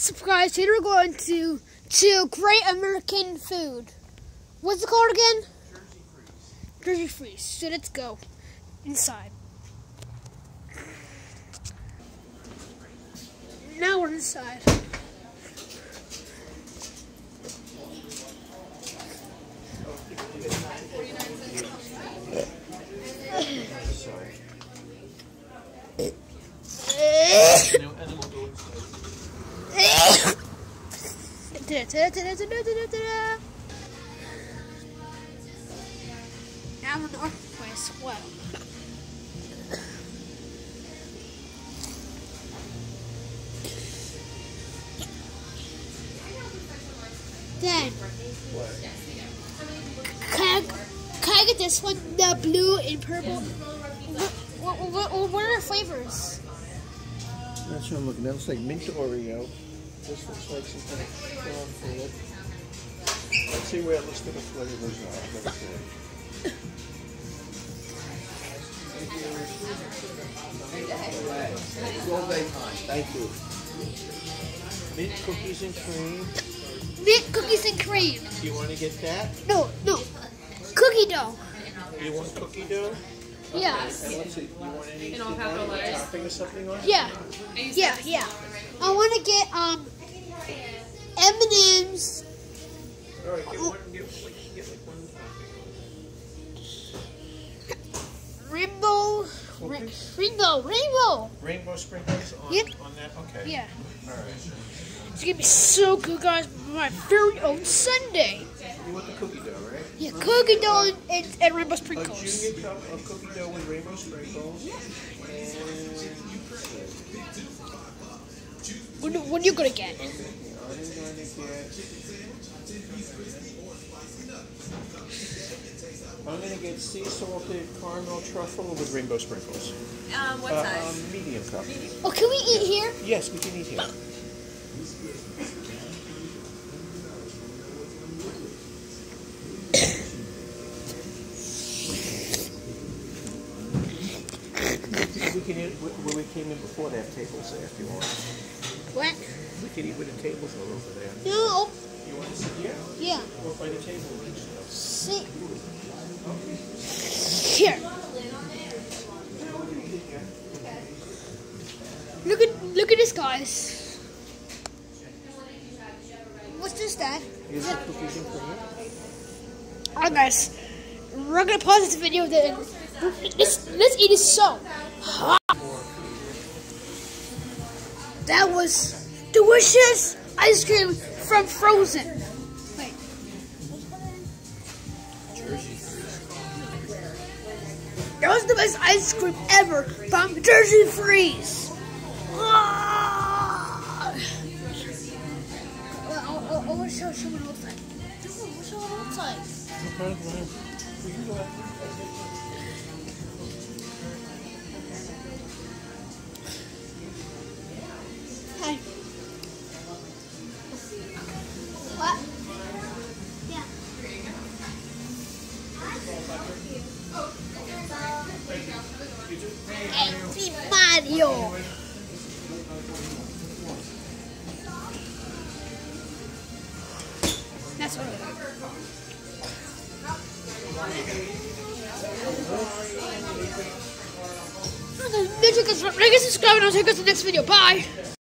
Guys? Today we're going to to Great American Food. What's it called again? Jersey Freeze. So let's go inside. Now we're inside. Now we're northwest. Wow. Then, can can I get this one? The blue and purple. What, what, what, what are the flavors? That's what I'm looking at. Looks like mint Oreo. This looks like some kind of prawn fillet. Let's see where it looks to the flavors are. I've never seen it. Thank you. Mint cookies and cream. Mint cookies and cream. Do you want to get that? No, no. Cookie dough. You want cookie dough? Yeah. And let's see. You want any In all capital letters. topping or something on it? Yeah. Yeah, yeah. I want to get um M&M's. All right, get one. Get, like, get like one topping. Rainbow, ra- rainbow, rainbow. Rainbow sprinkles on, Yep. on that? Okay. Yeah, All right. it's gonna be so good, guys. My very own sundae. You want the cookie dough, right? Yeah, cookie dough and, and, and rainbow A sprinkles. junior cup of cookie dough with rainbow sprinkles. And What, what are you gonna get? I'm going to get. I'm going to get sea salted caramel truffle with rainbow sprinkles. Um, what Uh, size? um, medium cup. Oh, can we eat here? Yes, we can eat here. can eat where we came in before. They have tables there if you want. What? We can eat where the tables are over there. No. You want to sit here Yeah. or by the table? Sit. Here. Look at look at this, guys. What's this, Dad? Here's the cookies and cream. Alright, guys. We're gonna pause this video. Then let's let's eat it so hot. That was delicious ice cream from Frozen. Wait. That was the best ice cream ever from Jersey Freeze. Ah! Well, I, I, I want to show someone else. Like, Dude, I want to Mario. That's what I like. Make sure to subscribe and I'll take to the next video. Bye.